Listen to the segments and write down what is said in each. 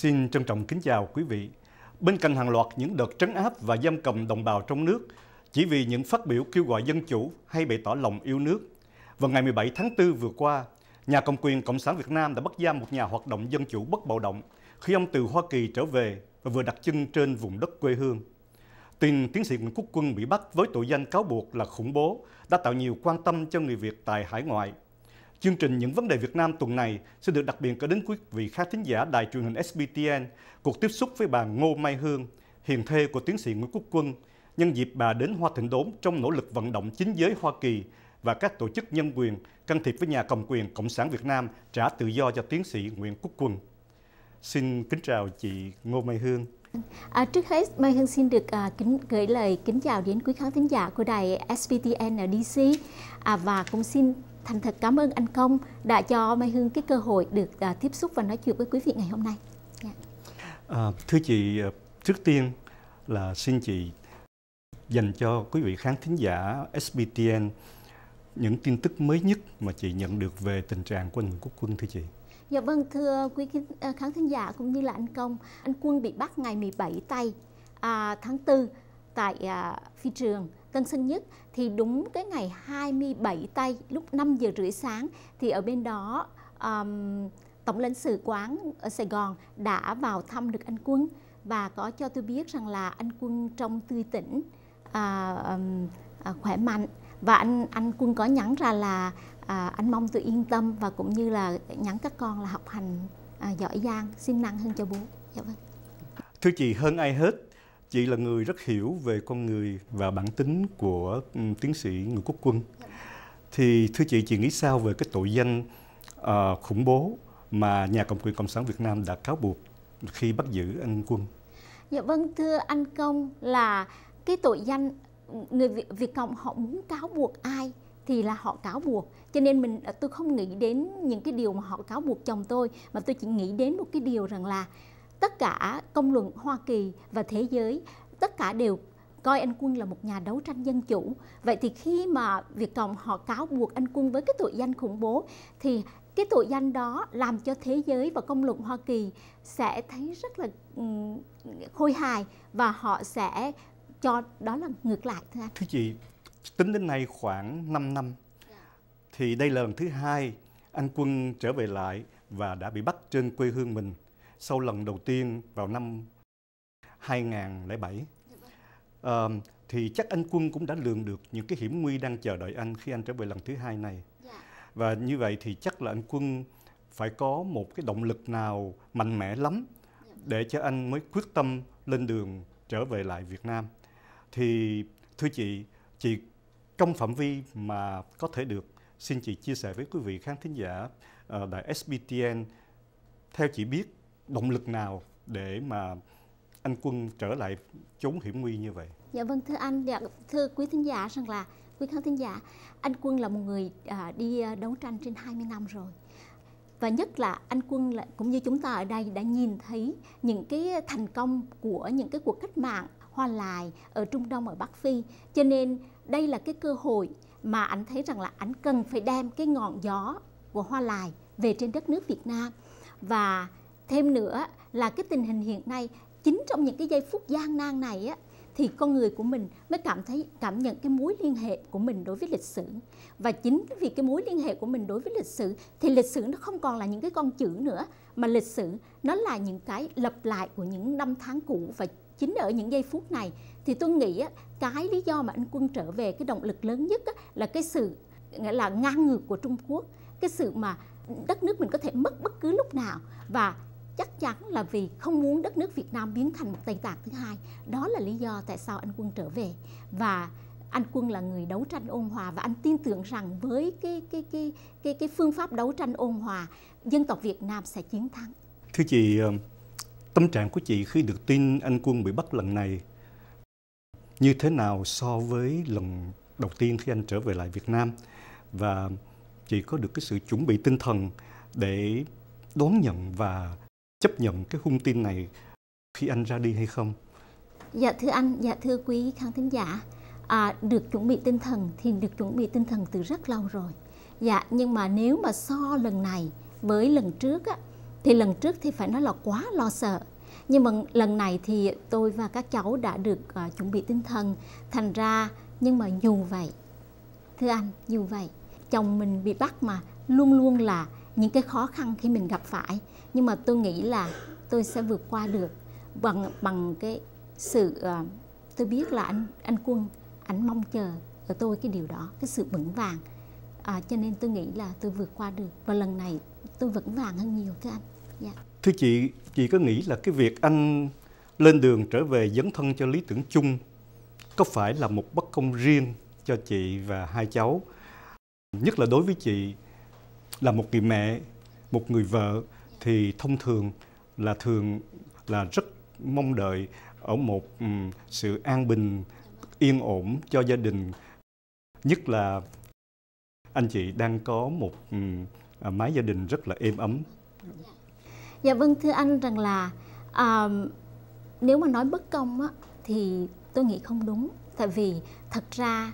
Xin trân trọng kính chào quý vị. Bên cạnh hàng loạt những đợt trấn áp và giam cầm đồng bào trong nước, chỉ vì những phát biểu kêu gọi dân chủ hay bày tỏ lòng yêu nước, vào ngày 17 tháng 4 vừa qua, nhà cầm quyền Cộng sản Việt Nam đã bắt giam một nhà hoạt động dân chủ bất bạo động khi ông từ Hoa Kỳ trở về và vừa đặt chân trên vùng đất quê hương. Tin tiến sĩ Nguyễn Quốc Quân bị bắt với tội danh cáo buộc là khủng bố đã tạo nhiều quan tâm cho người Việt tại hải ngoại. Chương trình Những vấn đề Việt Nam tuần này sẽ được đặc biệt gửi đến quý vị khán thính giả đài truyền hình SBTN cuộc tiếp xúc với bà Ngô Mai Hương, hiền thê của tiến sĩ Nguyễn Quốc Quân, nhân dịp bà đến Hoa Thịnh Đốn trong nỗ lực vận động chính giới Hoa Kỳ và các tổ chức nhân quyền can thiệp với nhà cầm quyền Cộng sản Việt Nam trả tự do cho tiến sĩ Nguyễn Quốc Quân. Xin kính chào chị Ngô Mai Hương. À, trước hết, Mai Hương xin được à, kính gửi lời kính chào đến quý khán thính giả của đài SBTN ở DC à, và cũng xin thành thật cảm ơn anh Công đã cho Mai Hương cái cơ hội được à, tiếp xúc và nói chuyện với quý vị ngày hôm nay. Yeah. Dạ. À, thưa chị, à, trước tiên là xin chị dành cho quý vị khán thính giả SBTN những tin tức mới nhất mà chị nhận được về tình trạng của anh Quốc Quân thưa chị. Dạ vâng, thưa quý à, khán thính giả cũng như là anh Công, anh Quân bị bắt ngày 17 tây à, tháng 4 tại à, phi trường Tân Sơn Nhất thì đúng cái ngày 27 tây lúc 5 giờ rưỡi sáng thì ở bên đó um, tổng lãnh sự quán ở Sài Gòn đã vào thăm được anh Quân. Và có cho tôi biết rằng là anh Quân trong tươi tỉnh à, um, à, khỏe mạnh. Và anh anh Quân có nhắn ra là à, anh mong tôi yên tâm và cũng như là nhắn các con là học hành à, giỏi giang siêng năng hơn cho bố. Dạ vâng. Thưa chị hơn ai hết chị là người rất hiểu về con người và bản tính của um, tiến sĩ Nguyễn Quốc Quân. Thì thưa chị chị nghĩ sao về cái tội danh uh, khủng bố mà nhà cầm quyền cộng sản Việt Nam đã cáo buộc khi bắt giữ anh Quân? Dạ vâng thưa anh công là cái tội danh người Việt, Việt Cộng họ muốn cáo buộc ai thì là họ cáo buộc. Cho nên mình à, tôi không nghĩ đến những cái điều mà họ cáo buộc chồng tôi mà tôi chỉ nghĩ đến một cái điều rằng là tất cả công luận Hoa Kỳ và thế giới tất cả đều coi anh Quân là một nhà đấu tranh dân chủ. Vậy thì khi mà Việt Cộng họ cáo buộc anh Quân với cái tội danh khủng bố thì cái tội danh đó làm cho thế giới và công luận Hoa Kỳ sẽ thấy rất là khôi hài và họ sẽ cho đó là ngược lại thưa anh. Thưa chị, tính đến nay khoảng 5 năm thì đây là lần thứ hai anh Quân trở về lại và đã bị bắt trên quê hương mình sau lần đầu tiên vào năm 2007. À, thì chắc anh Quân cũng đã lường được những cái hiểm nguy đang chờ đợi anh khi anh trở về lần thứ hai này. Và như vậy thì chắc là anh Quân phải có một cái động lực nào mạnh mẽ lắm để cho anh mới quyết tâm lên đường trở về lại Việt Nam. Thì thưa chị, chị trong phạm vi mà có thể được xin chị chia sẻ với quý vị khán thính giả uh, đài SBTN theo chị biết động lực nào để mà anh Quân trở lại chốn hiểm nguy như vậy? Dạ vâng thưa anh, dạ, thưa quý thính giả rằng là quý khán thính giả, anh Quân là một người à, đi à, đấu tranh trên 20 năm rồi. Và nhất là anh Quân là, cũng như chúng ta ở đây đã nhìn thấy những cái thành công của những cái cuộc cách mạng hoa lại ở Trung Đông ở Bắc Phi. Cho nên đây là cái cơ hội mà anh thấy rằng là anh cần phải đem cái ngọn gió của hoa lại về trên đất nước Việt Nam và thêm nữa là cái tình hình hiện nay chính trong những cái giây phút gian nan này á thì con người của mình mới cảm thấy cảm nhận cái mối liên hệ của mình đối với lịch sử. Và chính vì cái mối liên hệ của mình đối với lịch sử thì lịch sử nó không còn là những cái con chữ nữa mà lịch sử nó là những cái lặp lại của những năm tháng cũ. Và chính ở những giây phút này thì tôi nghĩ á, cái lý do mà anh quân trở về cái động lực lớn nhất là cái sự nghĩa là ngang ngược của Trung Quốc. Cái sự mà đất nước mình có thể mất bất cứ lúc nào. Và chắc chắn là vì không muốn đất nước Việt Nam biến thành một Tây Tạng thứ hai. Đó là lý do tại sao anh Quân trở về và anh Quân là người đấu tranh ôn hòa và anh tin tưởng rằng với cái cái cái cái cái phương pháp đấu tranh ôn hòa, dân tộc Việt Nam sẽ chiến thắng. Thưa chị, ờ, tâm trạng của chị khi được tin anh Quân bị bắt lần này như thế nào so với lần đầu tiên khi anh trở về lại Việt Nam và chị có được cái sự chuẩn bị tinh thần để đón nhận và chấp nhận cái hung tin này khi anh ra đi hay không? Dạ thưa anh, dạ thưa quý khán thính giả, à, được chuẩn bị tinh thần thì được chuẩn bị tinh thần từ rất lâu rồi. Dạ nhưng mà nếu mà so lần này với lần trước á, thì lần trước thì phải nói là quá lo sợ nhưng mà lần này thì tôi và các cháu đã được à, chuẩn bị tinh thần thành ra nhưng mà dù vậy thưa anh dù vậy chồng mình bị bắt mà luôn luôn là những cái khó khăn khi mình gặp phải. Nhưng mà tôi nghĩ là tôi sẽ vượt qua được bằng bằng cái sự uh, tôi biết là anh anh quân anh mong chờ ở tôi cái điều đó cái sự vững vàng. À, cho nên tôi nghĩ là tôi vượt qua được. Và lần này tôi vững vàng hơn nhiều thưa anh. Dạ. thưa chị chị có nghĩ là cái việc anh lên đường trở về dấn thân cho lý tưởng chung có phải là một bất công riêng cho chị và hai cháu? Nhất là đối với chị là một người mẹ một người vợ thì thông thường là thường là rất mong đợi ở một um, sự an bình yên ổn cho gia đình. Nhất là anh chị đang có một um, mái gia đình rất là êm ấm. Dạ vâng thưa anh rằng là um, nếu mà nói bất công á, thì tôi nghĩ không đúng. Tại vì thật ra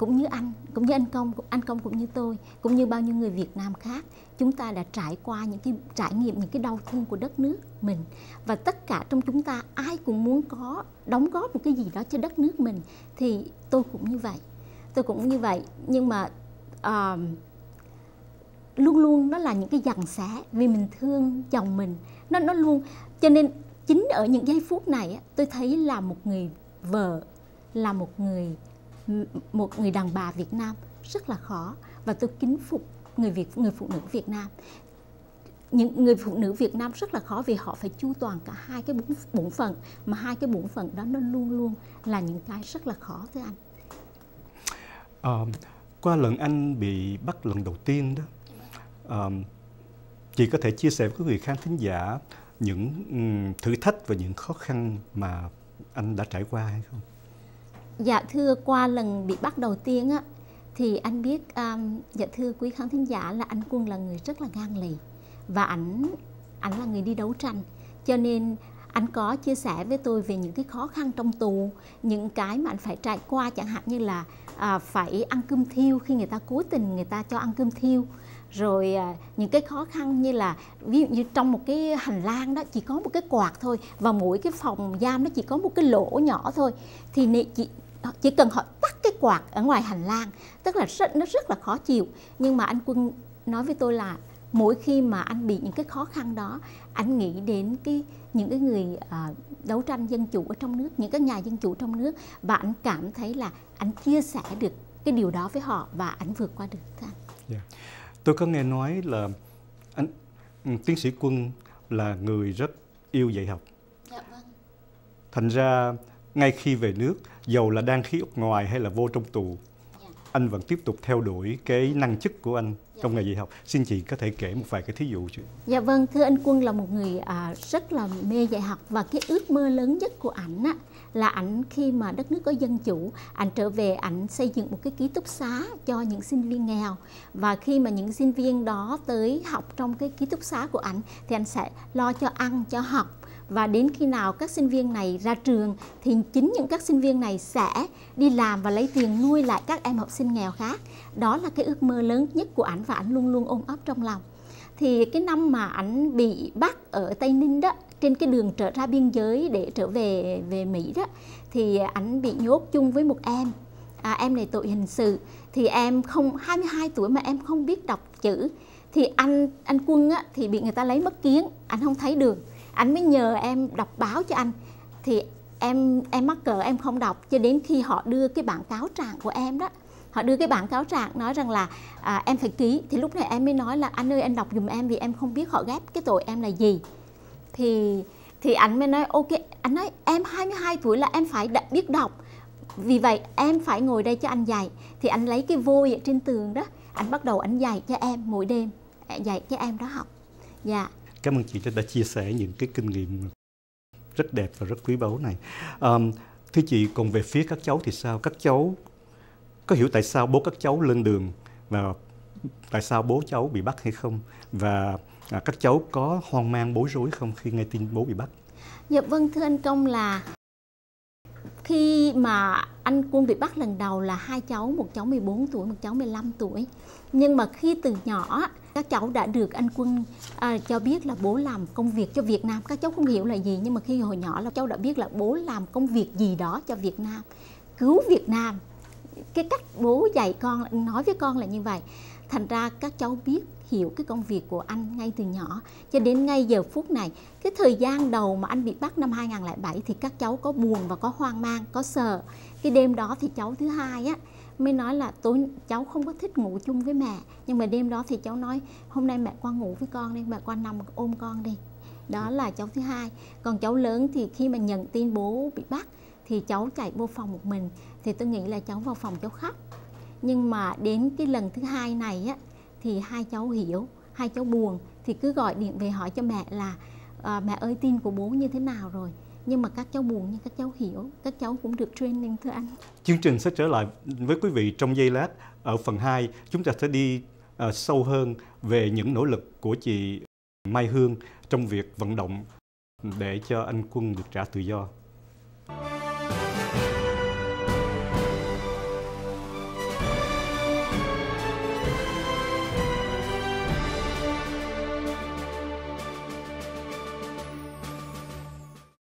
cũng như anh cũng như anh công anh công cũng như tôi cũng như bao nhiêu người Việt Nam khác chúng ta đã trải qua những cái trải nghiệm những cái đau thương của đất nước mình. Và tất cả trong chúng ta ai cũng muốn có đóng góp một cái gì đó cho đất nước mình thì tôi cũng như vậy. Tôi cũng như vậy nhưng mà uh, luôn luôn nó là những cái dằn xé vì mình thương chồng mình. Nó nó luôn cho nên chính ở những giây phút này tôi thấy là một người vợ là một người một người đàn bà Việt Nam rất là khó và tôi kính phục người Việt người phụ nữ Việt Nam những người phụ nữ Việt Nam rất là khó vì họ phải chu toàn cả hai cái bổn, bổn phận mà hai cái bổn phận đó nó luôn luôn là những cái rất là khó thưa anh. À, qua lần anh bị bắt lần đầu tiên đó, à, chị có thể chia sẻ với người khán thính giả những thử thách và những khó khăn mà anh đã trải qua hay không? Dạ thưa qua lần bị bắt đầu tiên á thì anh biết um, dạ thưa quý khán thính giả là anh Quân là người rất là ngang lì và ảnh ảnh là người đi đấu tranh. Cho nên anh có chia sẻ với tôi về những cái khó khăn trong tù những cái mà anh phải trải qua chẳng hạn như là à, phải ăn cơm thiêu khi người ta cố tình người ta cho ăn cơm thiêu. Rồi à, những cái khó khăn như là ví dụ như trong một cái hành lang đó chỉ có một cái quạt thôi và mỗi cái phòng giam nó chỉ có một cái lỗ nhỏ thôi. Thì chị chỉ cần họ tắt cái quạt ở ngoài hành lang tức là rất nó rất là khó chịu nhưng mà anh quân nói với tôi là mỗi khi mà anh bị những cái khó khăn đó anh nghĩ đến cái những cái người uh, đấu tranh dân chủ ở trong nước những cái nhà dân chủ trong nước và anh cảm thấy là anh chia sẻ được cái điều đó với họ và anh vượt qua được yeah. Dạ. tôi có nghe nói là anh ừ, tiến sĩ quân là người rất yêu dạy học dạ, vâng. thành ra ngay khi về nước dầu là đang khí ốc ngoài hay là vô trong tù dạ. anh vẫn tiếp tục theo đuổi cái năng chức của anh dạ. trong nghề dạy học xin chị có thể kể một vài cái thí dụ chứ dạ vâng thưa anh quân là một người à, rất là mê dạy học và cái ước mơ lớn nhất của ảnh á là ảnh khi mà đất nước có dân chủ ảnh trở về ảnh xây dựng một cái ký túc xá cho những sinh viên nghèo và khi mà những sinh viên đó tới học trong cái ký túc xá của ảnh thì anh sẽ lo cho ăn cho học và đến khi nào các sinh viên này ra trường thì chính những các sinh viên này sẽ đi làm và lấy tiền nuôi lại các em học sinh nghèo khác. Đó là cái ước mơ lớn nhất của ảnh và ảnh luôn luôn ôm ấp trong lòng. Thì cái năm mà ảnh bị bắt ở tây ninh đó trên cái đường trở ra biên giới để trở về về mỹ đó thì ảnh bị nhốt chung với một em. À, em này tội hình sự thì em không 22 tuổi mà em không biết đọc chữ thì anh anh quân á, thì bị người ta lấy mất kiến anh không thấy được anh mới nhờ em đọc báo cho anh. Thì em em mắc cỡ em không đọc cho đến khi họ đưa cái bản cáo trạng của em đó. Họ đưa cái bản cáo trạng nói rằng là à, em phải ký. Thì lúc này em mới nói là anh ơi anh đọc dùm em vì em không biết họ ghép cái tội em là gì. Thì thì anh mới nói ok. Anh nói em 22 tuổi là em phải đã biết đọc. Vì vậy em phải ngồi đây cho anh dạy. Thì anh lấy cái vôi ở trên tường đó anh bắt đầu anh dạy cho em mỗi đêm. Dạy cho em đó học. Dạ. Cảm ơn chị đã chia sẻ những cái kinh nghiệm rất đẹp và rất quý báu này. Um, thưa chị, còn về phía các cháu thì sao? Các cháu có hiểu tại sao bố các cháu lên đường và tại sao bố cháu bị bắt hay không? Và à, các cháu có hoang mang bối rối không khi nghe tin bố bị bắt? Dạ vâng thưa anh Công là khi mà anh Quân bị bắt lần đầu là hai cháu, một cháu 14 tuổi, một cháu 15 tuổi. Nhưng mà khi từ nhỏ các cháu đã được anh quân à, cho biết là bố làm công việc cho Việt Nam. Các cháu không hiểu là gì nhưng mà khi hồi nhỏ là cháu đã biết là bố làm công việc gì đó cho Việt Nam cứu Việt Nam. Cái cách bố dạy con nói với con là như vậy. Thành ra các cháu biết hiểu cái công việc của anh ngay từ nhỏ. Cho đến ngay giờ phút này cái thời gian đầu mà anh bị bắt năm 2007 thì các cháu có buồn và có hoang mang có sợ. Cái đêm đó thì cháu thứ hai á mới nói là tối cháu không có thích ngủ chung với mẹ. Nhưng mà đêm đó thì cháu nói hôm nay mẹ qua ngủ với con đi mẹ qua nằm ôm con đi. Đó là cháu thứ hai. Còn cháu lớn thì khi mà nhận tin bố bị bắt thì cháu chạy vô phòng một mình. Thì tôi nghĩ là cháu vào phòng cháu khóc. Nhưng mà đến cái lần thứ hai này á thì hai cháu hiểu hai cháu buồn. Thì cứ gọi điện về hỏi cho mẹ là à, mẹ ơi tin của bố như thế nào rồi? Nhưng mà các cháu buồn nhưng các cháu hiểu các cháu cũng được training thưa anh. Chương trình sẽ trở lại với quý vị trong giây lát. Ở phần 2 chúng ta sẽ đi uh, sâu hơn về những nỗ lực của chị Mai Hương trong việc vận động để cho anh Quân được trả tự do.